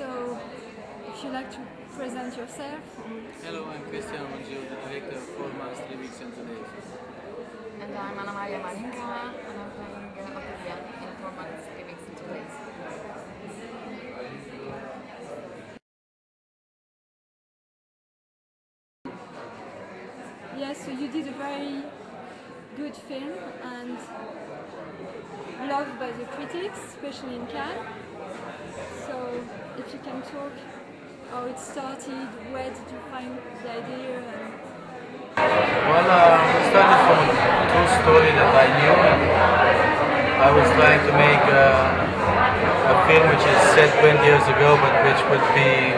if you'd like to present yourself. Hello, I'm Cristian Mungiu, the director of Four Months, Three Weeks and Two Days. And I'm Anamaria Marinca, and I'm playing uh, Otilia in Four Months, Three Weeks and Two Days. Yes, so you did a very good film and loved by the critics, especially in Cannes. So if you can talk how it started, where did you find the idea? And Well, uh, it started from a true story that I knew, and I was trying to make uh, a film which is set 20 years ago, but which would be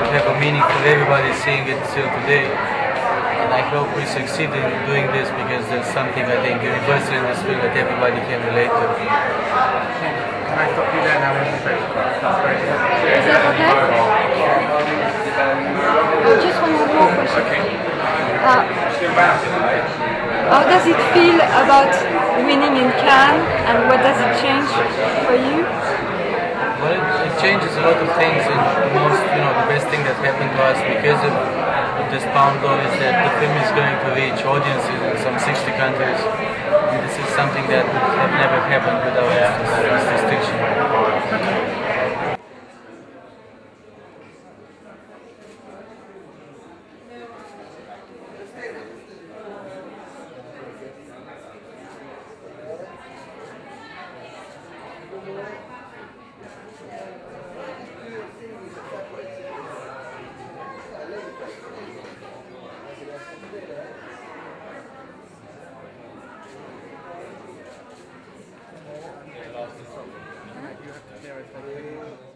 would have a meaning for everybody seeing it still today. And I hope we succeed in doing this because there's something I think universal in this film that everybody can relate to. Can I stop you there now in the photograph? That's very good. is that okay? Uh, just one question. Uh, how does it feel about winning in Cannes and what does it change for you? Well, it, it changes a lot of things, and most, you know, the best thing that happened to us because of, this Palme d'Or is that the film is going to reach audiences in some 60 countries. And this is something that would have never happened without this, this distinction. You